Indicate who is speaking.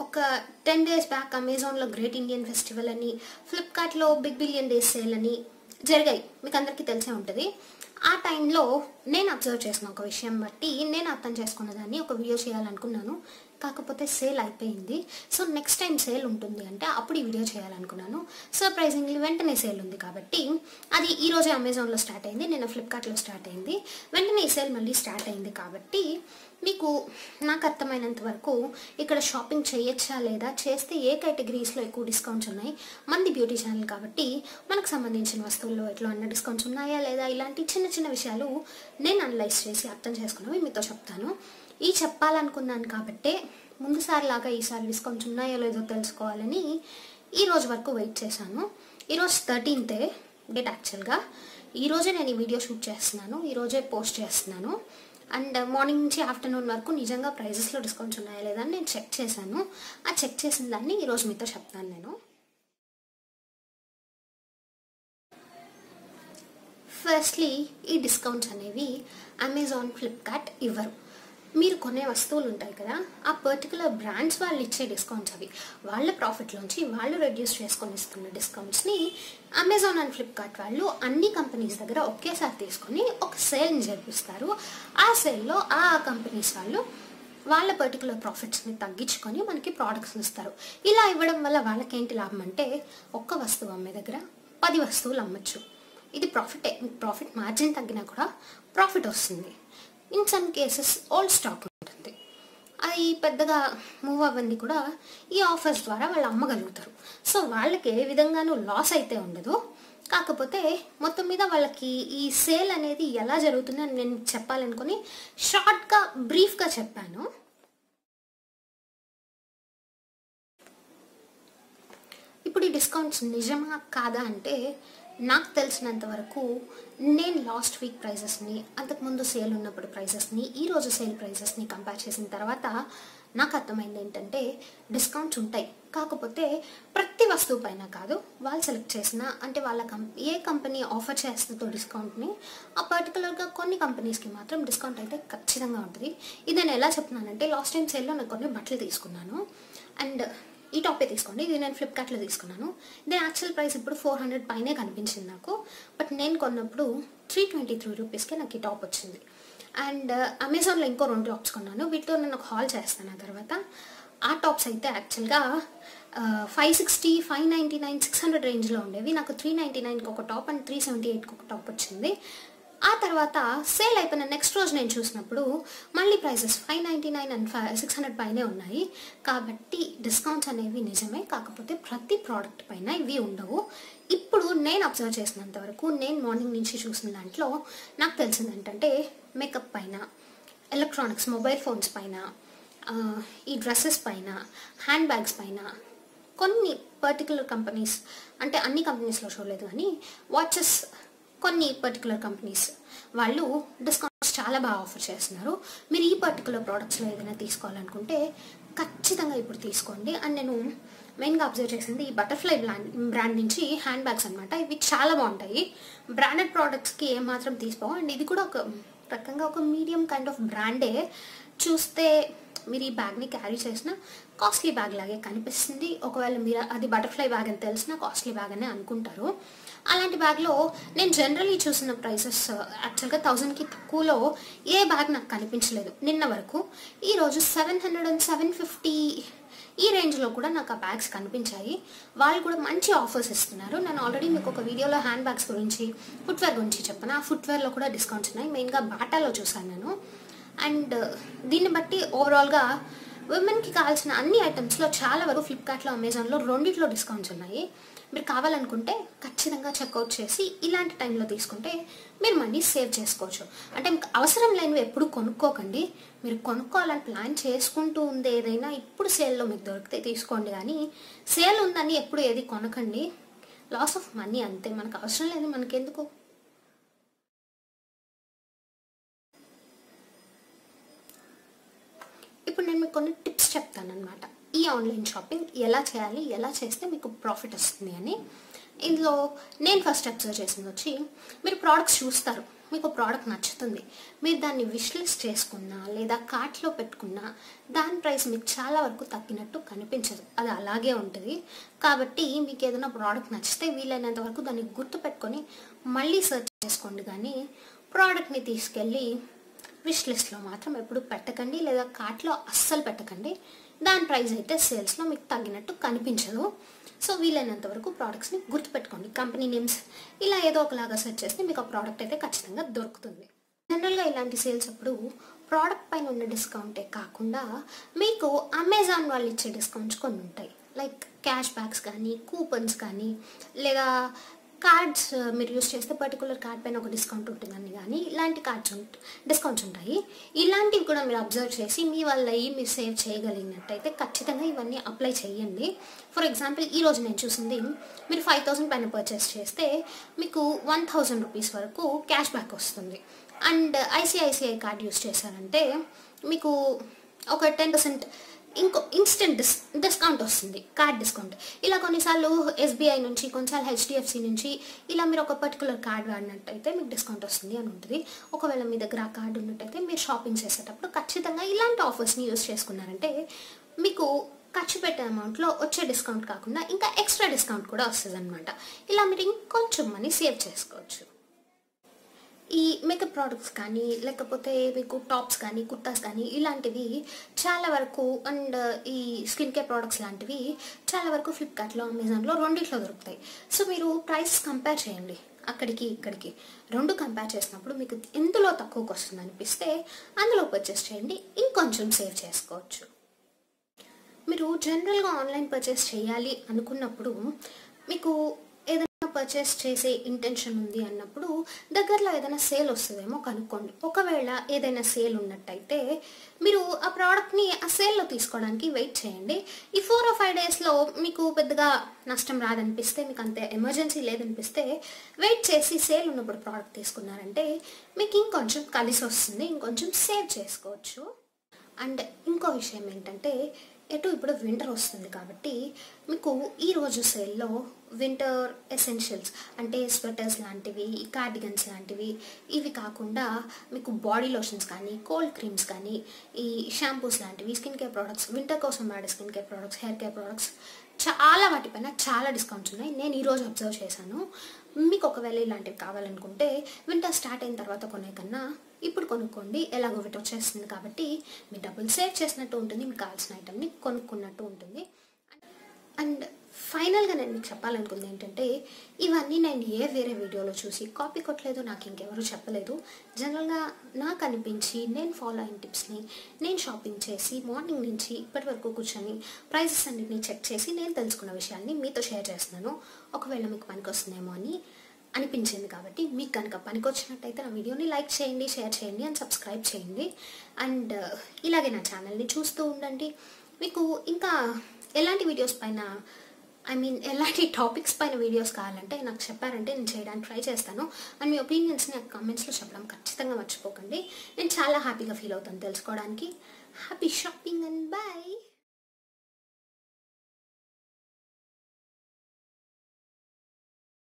Speaker 1: ఒక ten days back అమెజాన్లో great Indian festival అని ఫ్లిప్కార్ట్లో బిగ్ బిలియన్ డేస్ సేల్ అని జరిగాయి. మీకు అందరికీ తెలిసే ఉంటుంది. ఆ టైంలో నేను అబ్జర్వ్ చేసిన ఒక విషయం బట్టి నేను అర్థం చేసుకున్న దాన్ని ఒక వీడియో చేయాలనుకున్నాను. కాకపోతే సేల్ అయిపోయింది. సో నెక్స్ట్ టైం సేల్ ఉంటుంది అంటే అప్పుడు ఈ వీడియో చేయాలనుకున్నాను. సర్ప్రైజింగ్లీ వెంటనే సేల్ ఉంది కాబట్టి అది ఈరోజే అమెజాన్లో స్టార్ట్ అయింది. నేను ఫ్లిప్కార్ట్లో స్టార్ట్ అయింది. వెంటనే ఈ సేల్ మళ్ళీ స్టార్ట్ అయింది కాబట్టి మీకు నాకు అర్థమైనంత వరకు ఇక్కడ షాపింగ్ చేయొచ్చా లేదా? చేస్తే ఏ కేటగిరీస్లో ఎక్కువ డిస్కౌంట్స్ ఉన్నాయి? మంది బ్యూటీ ఛానల్ కాబట్టి మనకు సంబంధించిన వస్తువుల్లో ఎట్లా అన్న డిస్కౌంట్స్ ఉన్నాయా లేదా? ఇలాంటి చిన్న చిన్న విషయాలు నేను అనలైజ్ చేసి అర్థం చేసుకున్నవి మీతో చెప్తాను. ఈ చెప్పాలనుకున్నాను కాబట్టే ముందుసారి లాగా ఈసారి డిస్కౌంట్స్ ఉన్నాయో లేదో తెలుసుకోవాలని ఈ రోజు వరకు వెయిట్ చేశాను. ఈరోజు థర్టీన్తే డేట్ యాక్చువల్గా. ఈరోజే నేను ఈ వీడియో షూట్ చేస్తున్నాను. ఈరోజే పోస్ట్ చేస్తున్నాను. అండ్ మార్నింగ్ నుంచి ఆఫ్టర్నూన్ వరకు నిజంగా ప్రైజెస్లో డిస్కౌంట్స్ ఉన్నాయా లేదా అని నేను చెక్ చేశాను. ఆ చెక్ చేసిన దాన్ని ఈరోజు మీతో చెప్తాను నేను. ఫస్ట్లీ ఈ డిస్కౌంట్స్ అనేవి అమెజాన్ ఫ్లిప్కార్ట్ ఇవ్వరు. మీరు కొనే వస్తువులు ఉంటాయి కదా ఆ పర్టికులర్ బ్రాండ్స్ వాళ్ళు ఇచ్చే డిస్కౌంట్స్ అవి. వాళ్ళ ప్రాఫిట్లోంచి వాళ్ళు రెడ్యూస్ చేసుకొని ఇస్తున్న డిస్కౌంట్స్ని అమెజాన్ అండ్ ఫ్లిప్కార్ట్ వాళ్ళు అన్ని కంపెనీస్ దగ్గర ఒకేసారి తీసుకొని ఒక సేల్ని జరిపిస్తారు. ఆ సేల్లో ఆ కంపెనీస్ వాళ్ళు వాళ్ళ పర్టికులర్ ప్రాఫిట్స్ని తగ్గించుకొని మనకి ప్రోడక్ట్స్ ఇస్తారు. ఇలా ఇవ్వడం వల్ల వాళ్ళకేంటి లాభం అంటే ఒక్క వస్తువు అమ్మే దగ్గర పది వస్తువులు అమ్మచ్చు. ఇది ప్రాఫిటే ప్రాఫిట్ మార్జిన్ తగ్గినా కూడా ప్రాఫిట్ వస్తుంది. In some cases old stock ఉంటుంది. అది పెద్దగా మూవ్ అవ్వండి కూడా ఈ ఆఫర్స్ ద్వారా వాళ్ళు అమ్మగలుగుతారు సో వాళ్ళకి ఏ విధంగానూ లాస్ అయితే ఉండదు. కాకపోతే మొత్తం మీద వాళ్ళకి ఈ సేల్ అనేది ఎలా జరుగుతుంది అని నేను చెప్పాలనుకుని షార్ట్గా బ్రీఫ్గా చెప్పాను. ఇప్పుడు ఈ డిస్కౌంట్స్ నిజమా కాదా అంటే నాకు తెలిసినంత వరకు నేను లాస్ట్ వీక్ ప్రైజెస్ని అంతకుముందు సేల్ ఉన్నప్పుడు ప్రైజెస్ని ఈరోజు సేల్ ప్రైజెస్ని కంపేర్ చేసిన తర్వాత నాకు అర్థమైంది ఏంటంటే డిస్కౌంట్స్ ఉంటాయి. కాకపోతే ప్రతి వస్తువు పైన కాదు వాళ్ళు సెలెక్ట్ చేసిన అంటే వాళ్ళ కం ఏ కంపెనీ ఆఫర్ చేస్తుందో డిస్కౌంట్ని ఆ పర్టికులర్గా కొన్ని కంపెనీస్కి మాత్రం డిస్కౌంట్ అయితే ఖచ్చితంగా ఉంటుంది. ఇది నేను ఎలా చెప్తున్నానంటే లాస్ట్ టైం సేల్లో నేను కొన్ని బట్టలు తీసుకున్నాను. అండ్ ఈ టాపే తీసుకోండి. ఇది నేను ఫ్లిప్కార్ట్లో తీసుకున్నాను. దీని యాక్చువల్ ప్రైస్ ఇప్పుడు ఫోర్ హండ్రెడ్ పైనే కనిపించింది నాకు. బట్ నేను కొన్నప్పుడు త్రీ ట్వంటీ త్రీ రూపీస్కే నాకు ఈ టాప్ వచ్చింది. అండ్ అమెజాన్లో uh, ఇంకో రెండు టాప్స్ కొన్నాను. వీటితో నేను ఒక హాల్ చేస్తాను ఆ తర్వాత. ఆ టాప్స్ అయితే యాక్చువల్గా five sixty five ninety nine six hundred రేంజ్లో ఉండేవి. నాకు త్రీ నైంటీ నైన్కి ఒక టాప్ అండ్ త్రీ సెవెంటీ ఎయిట్కి ఒక టాప్ వచ్చింది. ఆ తర్వాత సేల్ అయిపోయిన నెక్స్ట్ రోజు నేను చూసినప్పుడు మళ్ళీ prices five ninety nine and five six hundred పైనే ఉన్నాయి. కాబట్టి డిస్కౌంట్స్ అనేవి నిజమే కాకపోతే ప్రతి ప్రోడక్ట్ పైన ఇవి ఉండవు. ఇప్పుడు నేను అబ్జర్వ్ చేసినంత వరకు నేను మార్నింగ్ నుంచి చూసిన దాంట్లో నాకు తెలిసింది ఏంటంటే మేకప్ పైన ఎలక్ట్రానిక్స్ మొబైల్ ఫోన్స్ పైన ఈ డ్రెస్సెస్ పైన హ్యాండ్ బ్యాగ్స్ పైన కొన్ని పర్టికులర్ కంపెనీస్ అంటే అన్ని కంపెనీస్లో చూడలేదు కానీ వాచెస్ కొన్ని పర్టికులర్ కంపెనీస్ వాళ్ళు డిస్కౌంట్స్ చాలా బాగా ఆఫర్ చేస్తున్నారు. మీరు ఈ పర్టికులర్ ప్రోడక్ట్స్లో ఏదైనా తీసుకోవాలనుకుంటే ఖచ్చితంగా ఇప్పుడు తీసుకోండి. అండ్ నేను మెయిన్గా అబ్జర్వ్ చేసింది ఈ బటర్ఫ్లై బ్రాండ్ బ్రాండ్ నుంచి హ్యాండ్ బ్యాగ్స్ అనమాట ఇవి చాలా బాగుంటాయి. బ్రాండెడ్ ప్రోడక్ట్స్కి ఏమాత్రం తీసుకో అండ్ ఇది కూడా ఒక రకంగా ఒక మీడియం కైండ్ ఆఫ్ బ్రాండే చూస్తే మీరు ఈ బ్యాగ్ని క్యారీ చేసిన కాస్ట్లీ బ్యాగ్ లాగే కనిపిస్తుంది. ఒకవేళ మీరు అది బటర్ఫ్లై బ్యాగ్ అని తెలిసిన కాస్ట్లీ బ్యాగ్ అనే అనుకుంటారు. అలాంటి బ్యాగ్లో నేను జనరలీ చూసిన ప్రైసెస్ యాక్చువల్గా థౌజండ్కి తక్కువలో ఏ బ్యాగ్ నాకు కనిపించలేదు. నిన్న వరకు ఈరోజు seven hundred and seven fifty ఈ రేంజ్లో కూడా నాకు ఆ బ్యాగ్స్ కనిపించాయి. వాళ్ళు కూడా మంచి ఆఫర్స్ ఇస్తున్నారు. నేను ఆల్రెడీ మీకు ఒక వీడియోలో హ్యాండ్ బ్యాగ్స్ గురించి ఫుట్వేర్ గురించి చెప్పాను. ఆ ఫుట్వేర్లో కూడా డిస్కౌంట్స్ ఉన్నాయి. మెయిన్గా బాటాలో చూసాను నేను. అండ్ uh, దీన్ని బట్టి ఓవరాల్గా ఉమెన్కి కావాల్సిన అన్ని ఐటమ్స్లో చాలా వరకు ఫ్లిప్కార్ట్లో అమెజాన్లో రెండిట్లో డిస్కౌంట్స్ ఉన్నాయి. మీరు కావాలనుకుంటే ఖచ్చితంగా చెక్అవుట్ చేసి ఇలాంటి టైంలో తీసుకుంటే మీరు మనీ సేవ్ చేసుకోవచ్చు. అంటే మీకు అవసరం లేనివి ఎప్పుడు కొనుక్కోకండి. మీరు కొనుక్కోవాలని ప్లాన్ చేసుకుంటూ ఉంది ఏదైనా ఇప్పుడు సేల్లో మీకు దొరికితే తీసుకోండి కానీ సేల్ ఉందని ఎప్పుడు ఏది కొనకండి. లాస్ ఆఫ్ మనీ అంతే. మనకు అవసరం లేదు మనకెందుకు? ఇప్పుడు నేను మీకు కొన్ని చెప్తానమాట అనమాట ఈ ఆన్లైన్ షాపింగ్ ఎలా చేయాలి ఎలా చేస్తే మీకు ప్రాఫిట్ వస్తుంది అని ఇందులో నేను ఫస్ట్ అబ్జర్వ్ చేసింది వచ్చి మీరు ప్రోడక్ట్స్ చూస్తారు మీకు ప్రోడక్ట్ నచ్చుతుంది మీరు దాన్ని విష్లిస్ట్ చేసుకున్నా లేదా కార్ట్లో పెట్టుకున్నా దాని ప్రైస్ మీకు చాలా వరకు తగ్గినట్టు కనిపించదు. అది అలాగే ఉంటుంది. కాబట్టి మీకు ఏదైనా ప్రోడక్ట్ నచ్చితే వీలైనంత వరకు దాన్ని గుర్తుపెట్టుకొని మళ్ళీ సెర్చ్ చేసుకోండి. కానీ ప్రోడక్ట్ని తీసుకెళ్ళి విష్ లిస్ట్లో మాత్రం ఎప్పుడు పెట్టకండి లేదా కార్ట్లో అస్సలు పెట్టకండి. దాని ప్రైస్ అయితే సేల్స్లో మీకు తగ్గినట్టు కనిపించదు. సో వీలైనంత వరకు ప్రోడక్ట్స్ని గుర్తుపెట్టుకోండి. కంపెనీ నేమ్స్ ఇలా ఏదో ఒకలాగా సెర్చ్ చేస్తే మీకు ఆ ప్రోడక్ట్ అయితే ఖచ్చితంగా దొరుకుతుంది. జనరల్గా ఇలాంటి సేల్స్ అప్పుడు ప్రోడక్ట్ పైన ఉన్న డిస్కౌంటే కాకుండా మీకు అమెజాన్ వాళ్ళు ఇచ్చే డిస్కౌంట్స్ కొన్ని ఉంటాయి. లైక్ క్యాష్ బ్యాక్స్ కానీ కూపన్స్ కానీ లేదా కార్డ్స్ మీరు యూస్ చేస్తే పర్టికులర్ కార్డ్ పైన ఒక డిస్కౌంట్ ఉంటుందని కానీ ఇలాంటి కార్డ్స్ డిస్కౌంట్స్ ఉంటాయి. ఇలాంటివి కూడా మీరు అబ్జర్వ్ చేసి మీ వల్ల అయ్యి మీరు సేవ్ చేయగలిగినట్టయితే ఖచ్చితంగా ఇవన్నీ అప్లై చేయండి. ఫర్ ఎగ్జాంపుల్ ఈ రోజు నేను చూసింది మీరు ఫైవ్ థౌసండ్ పైన పర్చేస్ చేస్తే మీకు వన్ థౌజండ్ రూపీస్ వరకు క్యాష్ బ్యాక్ వస్తుంది. అండ్ ఐసిఐసిఐ కార్డ్ యూస్ చేశారంటే మీకు ఒక టెన్ పర్సెంట్ ఇంకో ఇన్స్టెంట్ డిస్ డిస్కౌంట్ వస్తుంది కార్డ్ డిస్కౌంట్ ఇలా కొన్నిసార్లు ఎస్బీఐ నుంచి కొన్నిసార్లు హెచ్డిఎఫ్సి నుంచి ఇలా మీరు ఒక పర్టికులర్ కార్డ్ వాడినట్టయితే మీకు డిస్కౌంట్ వస్తుంది అని ఉంటుంది. ఒకవేళ మీ దగ్గర ఆ కార్డు ఉన్నట్టయితే మీరు షాపింగ్ చేసేటప్పుడు ఖచ్చితంగా ఇలాంటి ఆఫర్స్ని యూస్ చేసుకున్నారంటే మీకు ఖర్చు పెట్టే అమౌంట్లో వచ్చే డిస్కౌంట్ కాకుండా ఇంకా ఎక్స్ట్రా డిస్కౌంట్ కూడా వస్తుంది అనమాట ఇలా మీరు ఇంకొంచెం మనీ సేవ్ చేసుకోవచ్చు. ఈ మేకప్ ప్రోడక్ట్స్ కానీ లేకపోతే మీకు టాప్స్ కానీ కుర్తాస్ కానీ ఇలాంటివి చాలా వరకు అండ్ ఈ స్కిన్ కేర్ ప్రోడక్ట్స్ లాంటివి చాలా వరకు ఫ్లిప్కార్ట్లో అమెజాన్లో రెండిట్లో దొరుకుతాయి. సో మీరు ప్రైస్ కంపేర్ చేయండి. అక్కడికి ఇక్కడికి. రెండు కంపేర్ చేసినప్పుడు మీకు ఎందులో తక్కువకి వస్తుంది అనిపిస్తే అందులో పర్చేస్ చేయండి. ఇంకొంచెం సేవ్ చేసుకోవచ్చు. మీరు జనరల్గా ఆన్లైన్ పర్చేస్ చేయాలి అనుకున్నప్పుడు మీకు పర్చేస్ చేసే ఇంటెన్షన్ ఉంది అన్నప్పుడు దగ్గరలో ఏదైనా సేల్ వస్తుందేమో కనుక్కోండి. ఒకవేళ ఏదైనా సేల్ ఉన్నట్టయితే మీరు ఆ ప్రోడక్ట్ని ఆ సేల్లో తీసుకోవడానికి వెయిట్ చేయండి. ఈ ఫోర్ ఆర్ ఫైవ్ డేస్లో మీకు పెద్దగా నష్టం రాదనిపిస్తే మీకు అంతే ఎమర్జెన్సీ లేదనిపిస్తే వెయిట్ చేసి సేల్ ఉన్నప్పుడు ప్రోడక్ట్ తీసుకున్నారంటే మీకు ఇంకొంచెం కలిసి వస్తుంది ఇంకొంచెం సేవ్ చేసుకోవచ్చు. అండ్ ఇంకో విషయం ఏంటంటే ఎటు ఇప్పుడు వింటర్ వస్తుంది కాబట్టి మీకు ఈరోజు సేల్లో వింటర్ ఎసెన్షియల్స్ అంటే స్వెటర్స్ లాంటివి కార్డిగన్స్ లాంటివి ఇవి కాకుండా మీకు బాడీ లోషన్స్ కానీ కోల్డ్ క్రీమ్స్ కానీ ఈ షాంపూస్ లాంటివి స్కిన్ కేర్ ప్రోడక్ట్స్ వింటర్ కోసం వాడే skin care products hair care products చాలా వాటిపైన చాలా డిస్కౌంట్స్ ఉన్నాయి. నేను ఈరోజు అబ్జర్వ్ చేశాను. మీకు ఒకవేళ ఇలాంటివి కావాలనుకుంటే వింటర్ స్టార్ట్ అయిన తర్వాత కొనే కన్నా ఇప్పుడు కొనుక్కోండి. ఎలాగో వింటర్ వచ్చేస్తుంది కాబట్టి మీ డబ్బులు సేవ్ చేసినట్టు ఉంటుంది. మీకు కావాల్సిన ఐటమ్ని కొనుక్కున్నట్టు ఉంటుంది. అండ్ ఫైనల్గా నేను మీకు చెప్పాలనుకుంది ఏంటంటే ఇవన్నీ నేను ఏ వేరే వీడియోలో చూసి కాపీ కొట్టలేదు నాకు ఇంకెవరు చెప్పలేదు. జనరల్గా నాకు అనిపించి నేను ఫాలో అయిన టిప్స్ని నేను షాపింగ్ చేసి మార్నింగ్ నుంచి ఇప్పటి వరకు కూర్చొని ప్రైజెస్ అన్నిటిని చెక్ చేసి నేను తెలుసుకున్న విషయాన్ని మీతో షేర్ చేస్తున్నాను. ఒకవేళ మీకు పనికి వస్తుందేమో అని అనిపించింది కాబట్టి మీకు కనుక పనికొచ్చినట్టయితే నా వీడియోని లైక్ చేయండి షేర్ చేయండి అండ్ సబ్స్క్రైబ్ చేయండి. అండ్ uh, ఇలాగే నా ఛానల్ని చూస్తూ ఉండండి. మీకు ఇంకా ఎలాంటి వీడియోస్ పైన ఐ మీన్ ఎలాంటి టాపిక్స్ పైన వీడియోస్ కావాలంటే నాకు చెప్పారంటే నేను చేయడానికి ట్రై చేస్తాను. అండ్ మీ ఒపీనియన్స్ని నాకు కామెంట్స్లో చెప్పడం ఖచ్చితంగా మర్చిపోకండి. నేను చాలా హ్యాపీగా ఫీల్ అవుతాను తెలుసుకోవడానికి. Happy shopping and bye